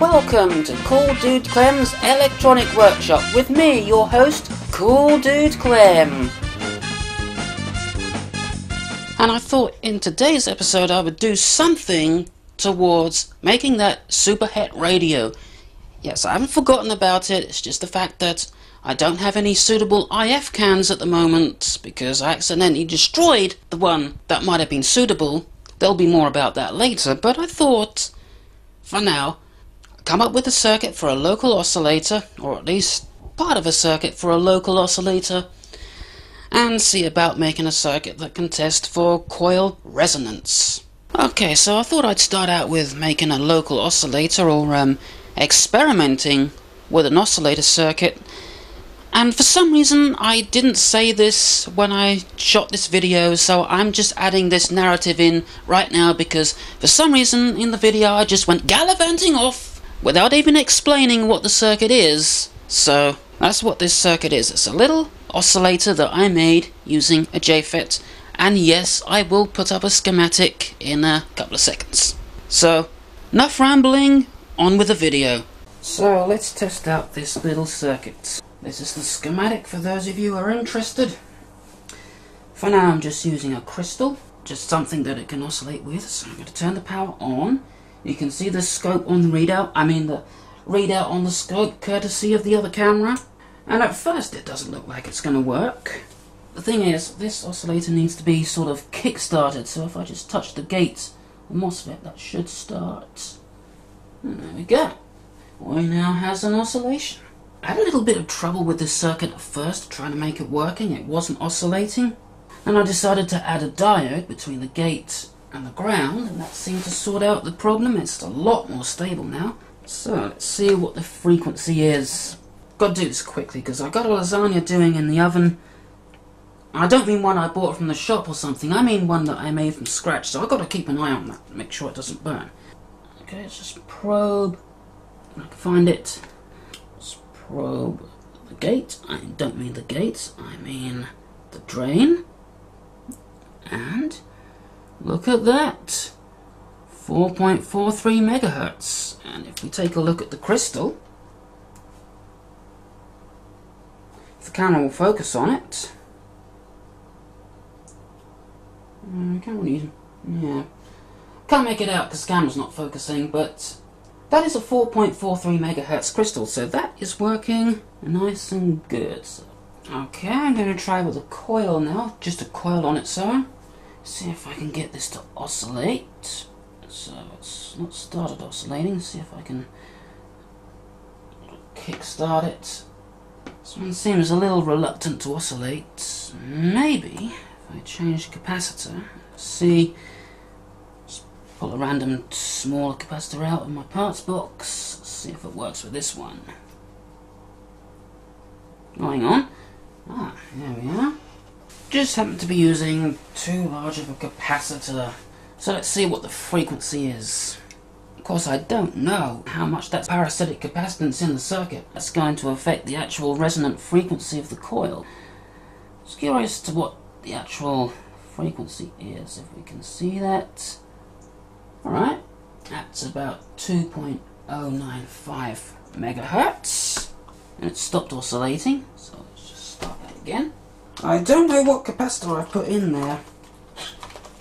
Welcome to Cool Dude Clem's Electronic Workshop with me, your host, Cool Dude Clem. And I thought in today's episode I would do something towards making that super het radio. Yes, I haven't forgotten about it, it's just the fact that I don't have any suitable IF cans at the moment because I accidentally destroyed the one that might have been suitable. There'll be more about that later, but I thought, for now, come up with a circuit for a local oscillator, or at least part of a circuit for a local oscillator, and see about making a circuit that can test for coil resonance. Okay, so I thought I'd start out with making a local oscillator or um, experimenting with an oscillator circuit. And for some reason, I didn't say this when I shot this video, so I'm just adding this narrative in right now because for some reason in the video I just went gallivanting off without even explaining what the circuit is. So that's what this circuit is. It's a little oscillator that I made using a JFET. And yes, I will put up a schematic in a couple of seconds. So, enough rambling, on with the video. So let's test out this little circuit. This is the schematic for those of you who are interested. For now I'm just using a crystal, just something that it can oscillate with. So I'm going to turn the power on you can see the scope on the readout, I mean the readout on the scope courtesy of the other camera. And at first it doesn't look like it's going to work. The thing is, this oscillator needs to be sort of kick-started, so if I just touch the gate, the MOSFET, that should start. And there we go. We now has an oscillation. I had a little bit of trouble with this circuit at first, trying to make it working. It wasn't oscillating. And I decided to add a diode between the gate and the ground, and that seemed to sort out the problem. It's a lot more stable now. So let's see what the frequency is. Got to do this quickly because I got a lasagna doing in the oven. I don't mean one I bought from the shop or something. I mean one that I made from scratch. So I've got to keep an eye on that to make sure it doesn't burn. Okay, let's just probe. I can find it. Let's probe the gate. I don't mean the gate. I mean the drain. And Look at that! 4.43 megahertz. And if we take a look at the crystal, the camera will focus on it, I can't really, yeah, can't make it out because the camera's not focusing, but that is a 4.43 megahertz crystal, so that is working nice and good. Okay, I'm going to try with a coil now, just a coil on its own see if I can get this to oscillate. So it's not started oscillating. See if I can kickstart it. This one seems a little reluctant to oscillate. Maybe if I change capacitor, see, just pull a random smaller capacitor out of my parts box. See if it works with this one. Going on. Ah, there we are just happen to be using too large of a capacitor. So let's see what the frequency is. Of course, I don't know how much that parasitic capacitance in the circuit that's going to affect the actual resonant frequency of the coil. Just curious to what the actual frequency is, if we can see that. Alright, that's about 2.095 megahertz. And it stopped oscillating, so let's just start that again. I don't know what capacitor I've put in there.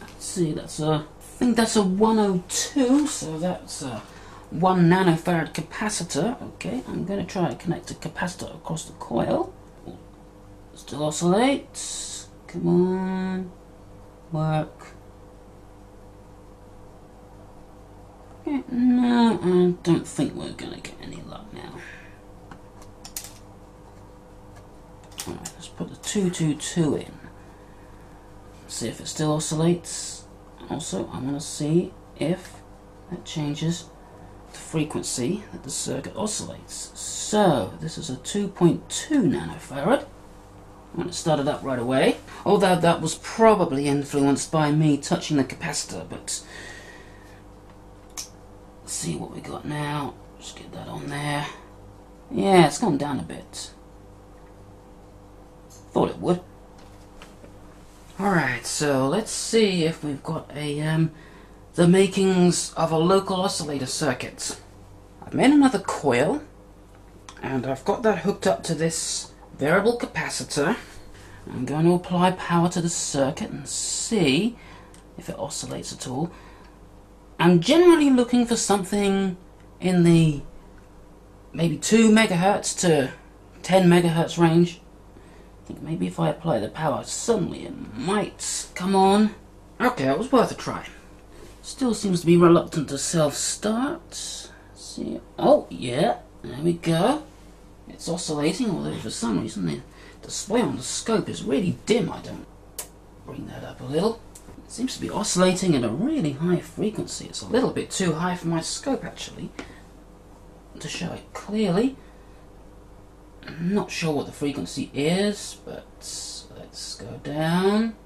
Let's see, that's a, I think that's a 102, so that's a 1 nanofarad capacitor. Okay, I'm going to try to connect a capacitor across the coil. Still oscillates. Come on. Work. Okay, no, I don't think we're going to get any luck now. Alright, let's put the 222 in. See if it still oscillates. Also, I want to see if that changes the frequency that the circuit oscillates. So, this is a 2.2 nanofarad. I'm going start it up right away. Although that was probably influenced by me touching the capacitor, but let's see what we got now. Just get that on there. Yeah, it's gone down a bit. Thought it would. Alright, so let's see if we've got a, um, the makings of a local oscillator circuit. I've made another coil and I've got that hooked up to this variable capacitor. I'm going to apply power to the circuit and see if it oscillates at all. I'm generally looking for something in the maybe 2 megahertz to 10 megahertz range. Think maybe if I apply the power suddenly it might come on. Okay, it was worth a try. Still seems to be reluctant to self-start. See, oh yeah, there we go. It's oscillating, although for some reason the display on the scope is really dim. I don't bring that up a little. It seems to be oscillating at a really high frequency. It's a little bit too high for my scope actually to show it clearly. I'm not sure what the frequency is, but let's go down.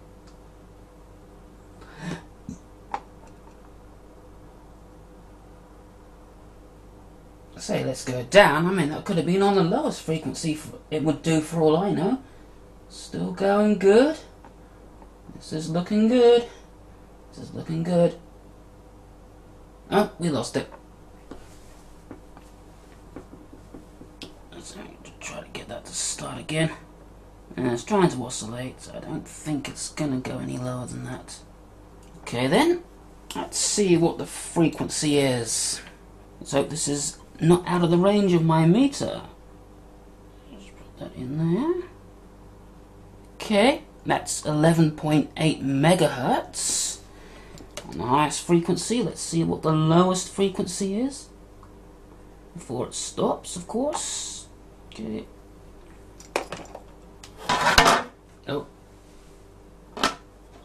say let's go down, I mean that could have been on the lowest frequency it would do for all I know. Still going good. This is looking good. This is looking good. Oh, we lost it. Let's try to get that to start again. And it's trying to oscillate, so I don't think it's gonna go any lower than that. Okay then, let's see what the frequency is. Let's hope this is not out of the range of my meter. Just put that in there. Okay, that's 11.8 megahertz. On the highest frequency, let's see what the lowest frequency is. Before it stops, of course. Okay. Oh.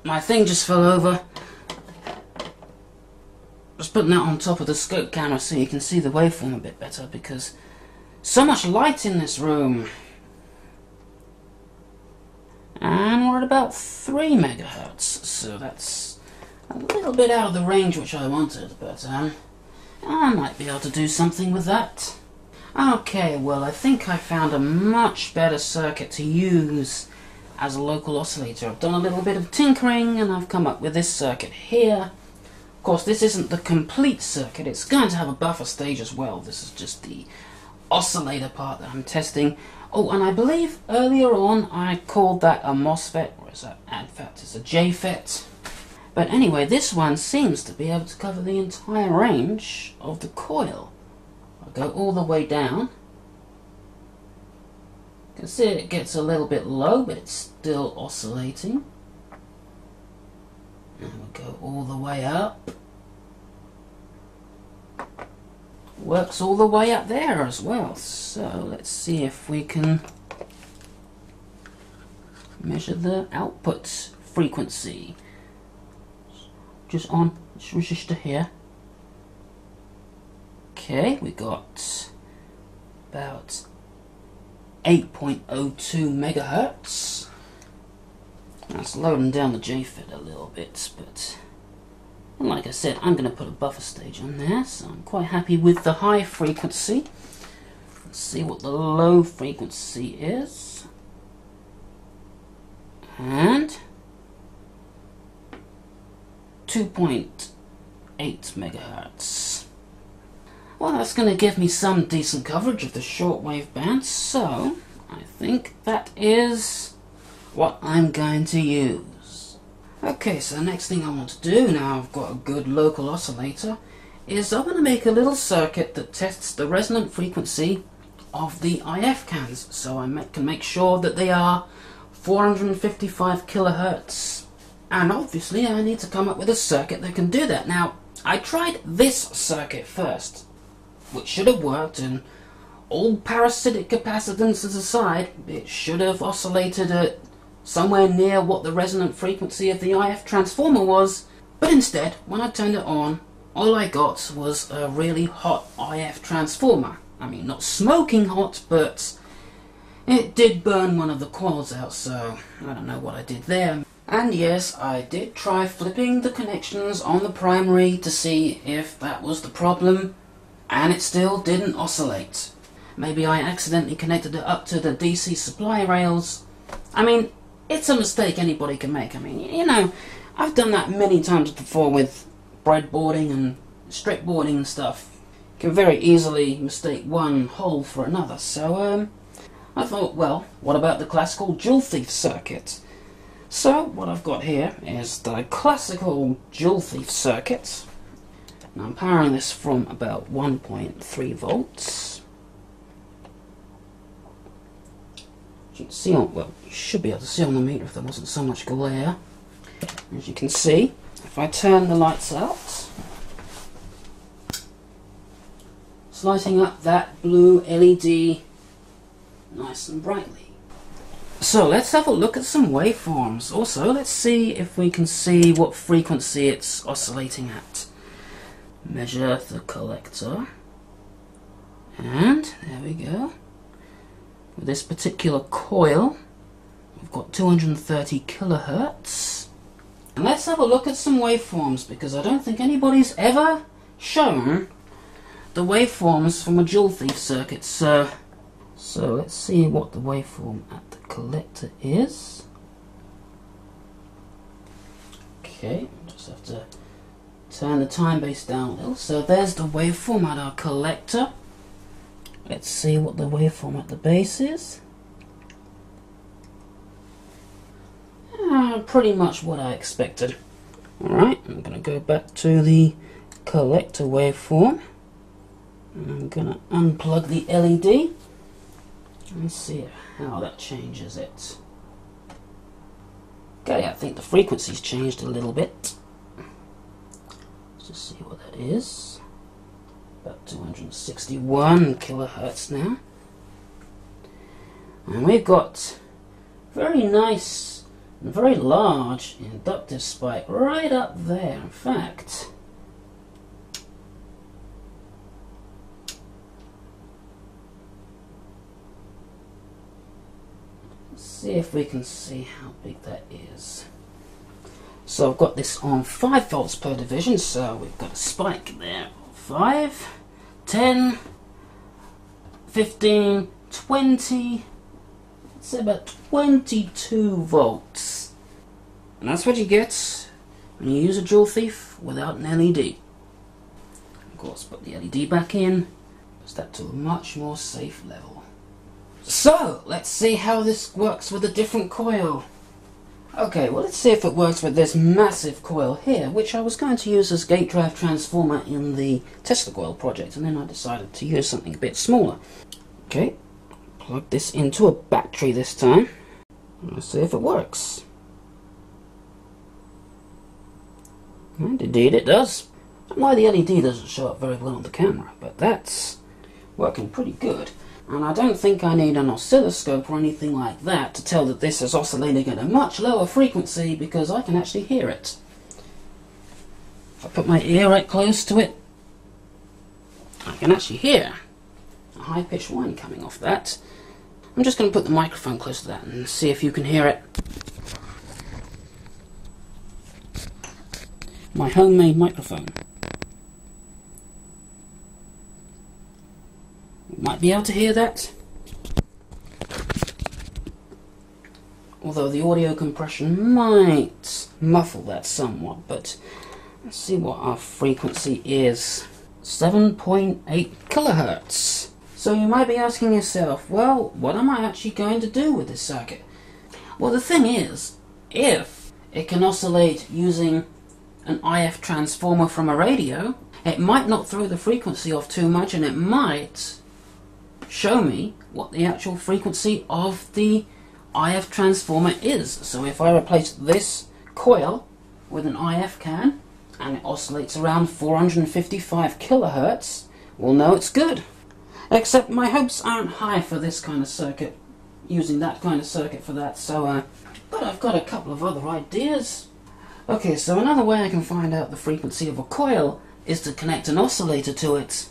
My thing just fell over. Just putting that on top of the scope camera so you can see the waveform a bit better because so much light in this room. And we're at about 3 megahertz, so that's a little bit out of the range which I wanted, but um, I might be able to do something with that. Okay, well I think I found a much better circuit to use as a local oscillator. I've done a little bit of tinkering and I've come up with this circuit here. Of course, this isn't the complete circuit. It's going to have a buffer stage as well. This is just the oscillator part that I'm testing. Oh, and I believe earlier on I called that a MOSFET, or is that, fact, it's a JFET. But anyway, this one seems to be able to cover the entire range of the coil. I'll go all the way down. Can see it gets a little bit low, but it's still oscillating. And we go all the way up. Works all the way up there as well. So let's see if we can measure the output frequency. Just on this resistor here. Okay, we got about 8.02 megahertz. That's lowering down the JFET a little bit, but like I said, I'm going to put a buffer stage on there, so I'm quite happy with the high frequency. Let's see what the low frequency is. And 2.8 megahertz. Well, that's going to give me some decent coverage of the shortwave band, so I think that is what I'm going to use. Okay, so the next thing I want to do now I've got a good local oscillator is I'm going to make a little circuit that tests the resonant frequency of the IF cans so I can make sure that they are 455 kilohertz and obviously I need to come up with a circuit that can do that. Now I tried this circuit first which should have worked and all parasitic capacitances aside it should have oscillated at somewhere near what the resonant frequency of the IF transformer was, but instead, when I turned it on, all I got was a really hot IF transformer. I mean, not smoking hot, but it did burn one of the coils out, so I don't know what I did there. And yes, I did try flipping the connections on the primary to see if that was the problem, and it still didn't oscillate. Maybe I accidentally connected it up to the DC supply rails. I mean, it's a mistake anybody can make. I mean, you know, I've done that many times before with breadboarding and strip boarding and stuff. You can very easily mistake one hole for another. So um, I thought, well, what about the classical joule Thief circuit? So what I've got here is the classical joule Thief circuit. Now I'm powering this from about 1.3 volts. As you can see on, well, you should be able to see on the meter if there wasn't so much glare. As you can see, if I turn the lights out, it's lighting up that blue LED nice and brightly. So let's have a look at some waveforms. Also, let's see if we can see what frequency it's oscillating at. Measure the collector. And there we go. With this particular coil, we've got 230 kilohertz. And let's have a look at some waveforms because I don't think anybody's ever shown the waveforms from a Joule Thief circuit. So, so let's see what the waveform at the collector is. Okay, just have to turn the time base down a little. So there's the waveform at our collector. Let's see what the waveform at the base is. Uh, pretty much what I expected. Alright, I'm going to go back to the collector waveform. I'm going to unplug the LED and see how that changes it. Okay, I think the frequency's changed a little bit. See what that is. About 261 kilohertz now. And we've got very nice a very large inductive spike right up there. In fact, see if we can see how big that is. So I've got this on 5 volts per division, so we've got a spike there. 5, 10, 15, 20, it's about 22 volts. And that's what you get when you use a Joule Thief without an LED. Of course, put the LED back in, push that to a much more safe level. So, let's see how this works with a different coil. Okay, well let's see if it works with this massive coil here, which I was going to use as gate drive transformer in the Tesla coil project, and then I decided to use something a bit smaller. Okay, plug this into a battery this time. Let's see if it works. And indeed it does. Why the LED doesn't show up very well on the camera, but that's working pretty good. And I don't think I need an oscilloscope or anything like that to tell that this is oscillating at a much lower frequency because I can actually hear it. If I put my ear right close to it, I can actually hear a high-pitched whine coming off that. I'm just going to put the microphone close to that and see if you can hear it. My homemade microphone. Might be able to hear that. Although the audio compression might muffle that somewhat, but let's see what our frequency is. 7.8 kilohertz. So you might be asking yourself, well, what am I actually going to do with this circuit? Well, the thing is, if it can oscillate using an IF transformer from a radio, it might not throw the frequency off too much and it might show me what the actual frequency of the IF transformer is. So if I replace this coil with an IF can and it oscillates around 455 kilohertz, we'll know it's good. Except my hopes aren't high for this kind of circuit, using that kind of circuit for that, so, uh, but I've got a couple of other ideas. Okay, so another way I can find out the frequency of a coil is to connect an oscillator to it,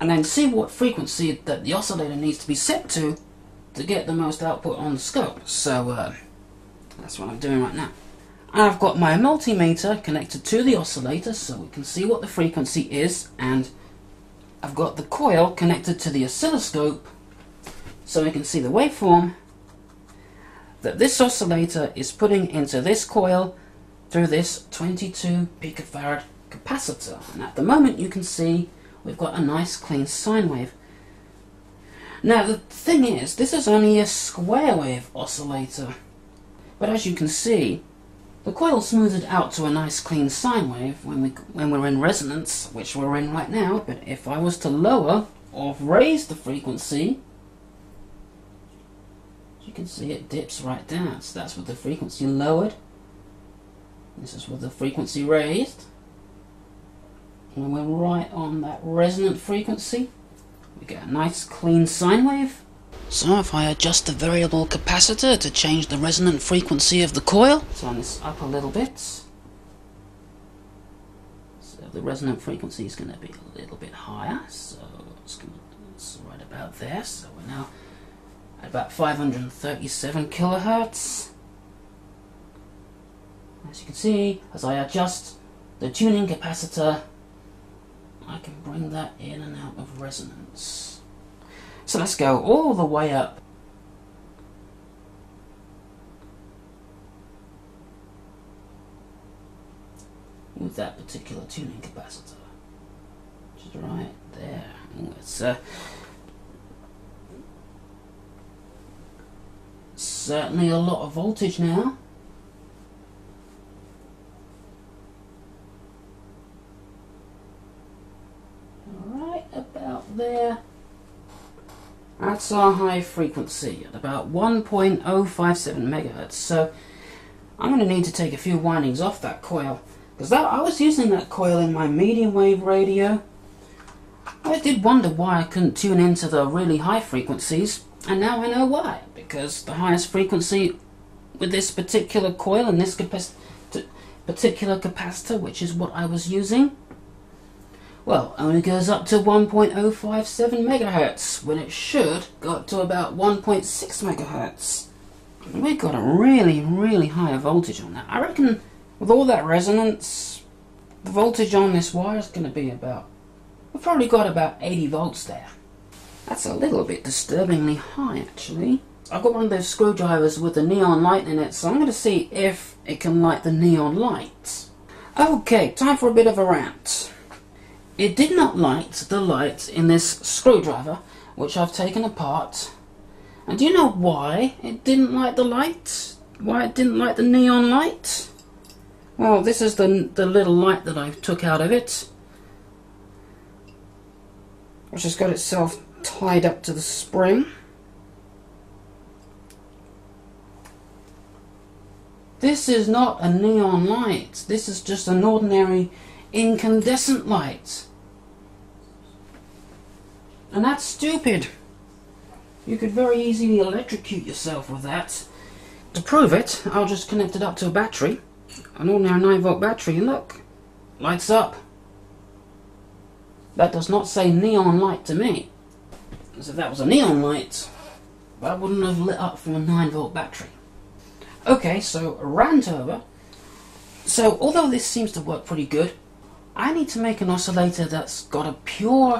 and then see what frequency that the oscillator needs to be set to to get the most output on the scope. So, uh, that's what I'm doing right now. I've got my multimeter connected to the oscillator so we can see what the frequency is and I've got the coil connected to the oscilloscope so we can see the waveform that this oscillator is putting into this coil through this 22 picofarad capacitor. And at the moment you can see we've got a nice clean sine wave. Now the thing is, this is only a square wave oscillator. But as you can see, the coil smooths it out to a nice clean sine wave when, we, when we're in resonance, which we're in right now, but if I was to lower or raise the frequency, you can see it dips right down. So that's with the frequency lowered. This is with the frequency raised. And we're right on that resonant frequency, we get a nice clean sine wave. So if I adjust the variable capacitor to change the resonant frequency of the coil, turn this up a little bit. So the resonant frequency is going to be a little bit higher, so it's, going to, it's right about there. So we're now at about 537 kilohertz. As you can see, as I adjust the tuning capacitor, I can bring that in and out of resonance. So let's go all the way up. With that particular tuning capacitor. Which is right there. It's uh, certainly a lot of voltage now. Right about there. That's our high frequency at about 1.057 megahertz. So I'm going to need to take a few windings off that coil because I was using that coil in my medium wave radio. I did wonder why I couldn't tune into the really high frequencies and now I know why because the highest frequency with this particular coil and this particular capacitor which is what I was using well, only goes up to 1.057 megahertz when it should go up to about 1.6 megahertz. We've got a really, really high voltage on that. I reckon with all that resonance, the voltage on this wire is going to be about, we've probably got about 80 volts there. That's a little bit disturbingly high actually. I've got one of those screwdrivers with the neon light in it, so I'm going to see if it can light the neon light. Okay, time for a bit of a rant. It did not light the light in this screwdriver, which I've taken apart. And do you know why it didn't light the light? Why it didn't light the neon light? Well, this is the, the little light that I took out of it. Which has got itself tied up to the spring. This is not a neon light. This is just an ordinary incandescent light. And that's stupid. You could very easily electrocute yourself with that. To prove it, I'll just connect it up to a battery. An ordinary 9 volt battery, and look, lights up. That does not say neon light to me. As if that was a neon light, that wouldn't have lit up from a 9 volt battery. Okay, so rant over. So although this seems to work pretty good, I need to make an oscillator that's got a pure